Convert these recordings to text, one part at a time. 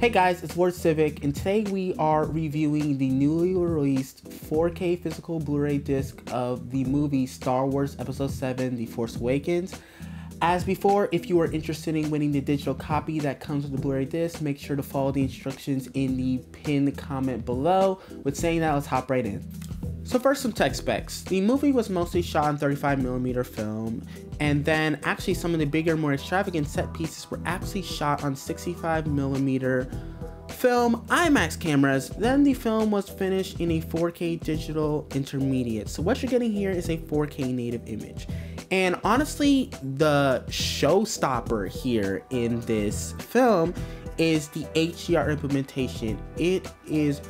Hey guys, it's Lord Civick, and today we are reviewing the newly released 4K physical Blu-ray disc of the movie Star Wars Episode 7 The Force Awakens. As before, if you are interested in winning the digital copy that comes with the Blu-ray disc, make sure to follow the instructions in the pinned comment below. With saying that, let's hop right in. So first, some tech specs. The movie was mostly shot on 35mm film, and then actually some of the bigger, more extravagant set pieces were actually shot on 65mm film IMAX cameras. Then the film was finished in a 4K digital intermediate. So what you're getting here is a 4K native image. And honestly, the showstopper here in this film is the HDR implementation. It is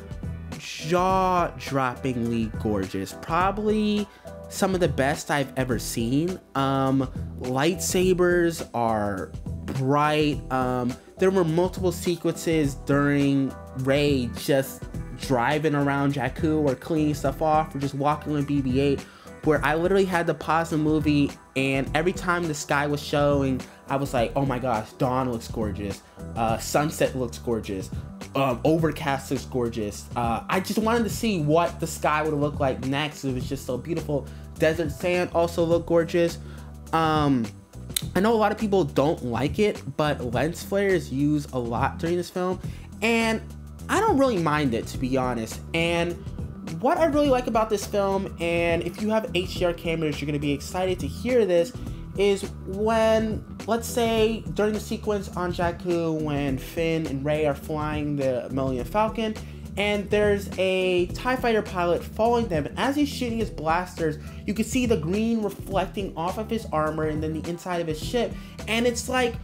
jaw-droppingly gorgeous. Probably some of the best I've ever seen. Um, lightsabers are bright. Um, there were multiple sequences during Rey just driving around Jakku or cleaning stuff off or just walking with BB-8 where I literally had to pause the movie and every time the sky was showing, I was like, oh my gosh, dawn looks gorgeous, uh, sunset looks gorgeous, um, overcast looks gorgeous. Uh, I just wanted to see what the sky would look like next. It was just so beautiful. Desert sand also looked gorgeous. Um, I know a lot of people don't like it, but lens flares used a lot during this film, and I don't really mind it to be honest. And what I really like about this film, and if you have HDR cameras, you're gonna be excited to hear this, is when, let's say, during the sequence on Jakku, when Finn and Rey are flying the Millennium Falcon, and there's a TIE fighter pilot following them, and as he's shooting his blasters, you can see the green reflecting off of his armor and then the inside of his ship, and it's like,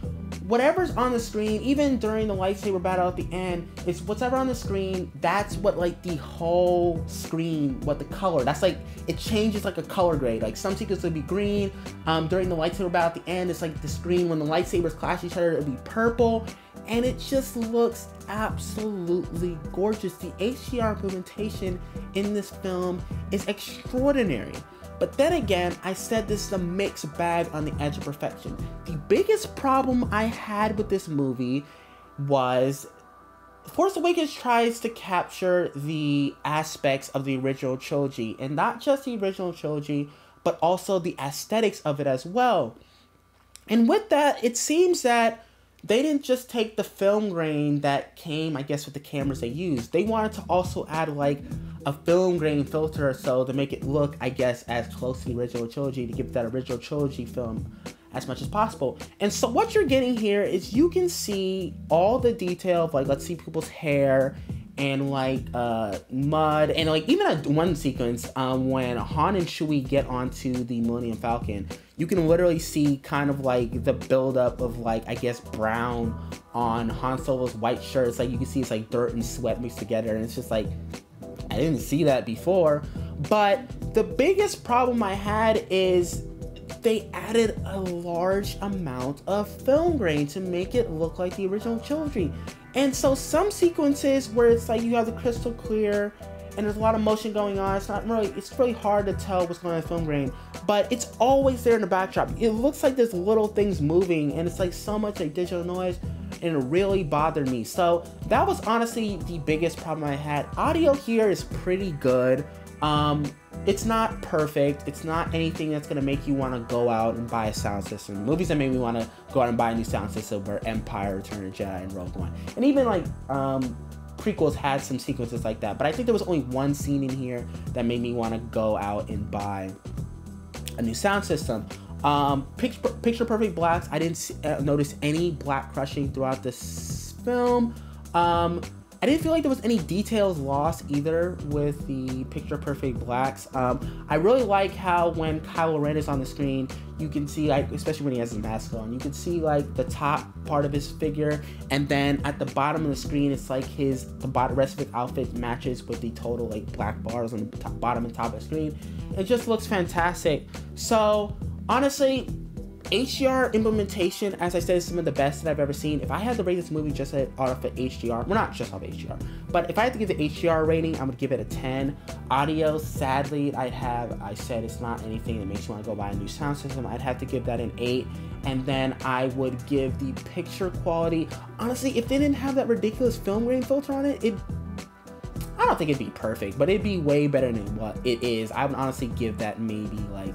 whatever's on the screen, even during the lightsaber battle at the end, is whatever on the screen, that's what like the whole screen, what the color, that's like, it changes like a color grade. Like some sequences will be green, um, during the lightsaber battle at the end, it's like the screen when the lightsabers clash each other, it'll be purple, and it just looks absolutely gorgeous. The HDR implementation in this film is extraordinary. But then again, I said this is a mixed bag on the edge of perfection. The biggest problem I had with this movie was Force Awakens tries to capture the aspects of the original trilogy, and not just the original trilogy, but also the aesthetics of it as well. And with that, it seems that they didn't just take the film grain that came, I guess, with the cameras they used. They wanted to also add like a film grain filter or so to make it look, I guess, as close to the original trilogy to give that original trilogy film as much as possible. And so what you're getting here is you can see all the detail of like, let's see people's hair and like uh, mud and like even a one sequence um, when Han and Chewie get onto the Millennium Falcon, you can literally see kind of like the buildup of like I guess brown on Han Solo's white shirt. It's like you can see it's like dirt and sweat mixed together, and it's just like I didn't see that before. But the biggest problem I had is they added a large amount of film grain to make it look like the original trilogy. And so some sequences where it's like you have the crystal clear and there's a lot of motion going on. It's not really, it's really hard to tell what's going on in film grain, but it's always there in the backdrop. It looks like there's little things moving and it's like so much like digital noise and it really bothered me. So that was honestly the biggest problem I had. Audio here is pretty good. Um, it's not perfect. It's not anything that's gonna make you want to go out and buy a sound system. Movies that made me want to go out and buy a new sound system were Empire, Return of Jedi, and Rogue One. And even like um, prequels had some sequences like that. But I think there was only one scene in here that made me want to go out and buy a new sound system. Um, picture, picture perfect blacks. I didn't see, uh, notice any black crushing throughout this film. Um, I didn't feel like there was any details lost either with the picture perfect blacks. Um, I really like how when Kylo Ren is on the screen, you can see like, especially when he has his mask on, you can see like the top part of his figure, and then at the bottom of the screen, it's like his the bottom rest of his outfit matches with the total like black bars on the top, bottom and top of the screen. It just looks fantastic. So honestly, HDR implementation, as I said, is some of the best that I've ever seen. If I had to rate this movie just off of HDR, well, not just off HDR, but if I had to give the HDR rating, I would give it a 10. Audio, sadly, I'd have, I said it's not anything that makes you want to go buy a new sound system. I'd have to give that an 8. And then I would give the picture quality, honestly, if they didn't have that ridiculous film grain filter on it, it I don't think it'd be perfect, but it'd be way better than what it is. I would honestly give that maybe like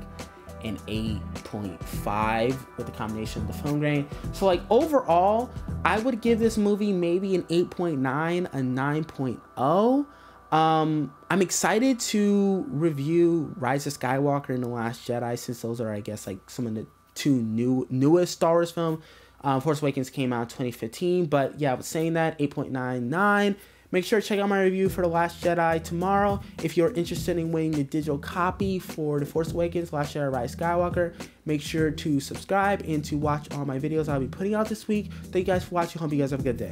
an 8.5 with the combination of the film grain. So like overall, I would give this movie maybe an 8.9, a 9.0. Um, I'm excited to review Rise of Skywalker and The Last Jedi since those are, I guess, like some of the two new newest Star Wars film. Um, Force Awakens came out 2015, but yeah, I was saying that 8.99. Make sure to check out my review for The Last Jedi tomorrow. If you're interested in winning the digital copy for The Force Awakens, Last Jedi Rise Skywalker, make sure to subscribe and to watch all my videos I'll be putting out this week. Thank you guys for watching. Hope you guys have a good day.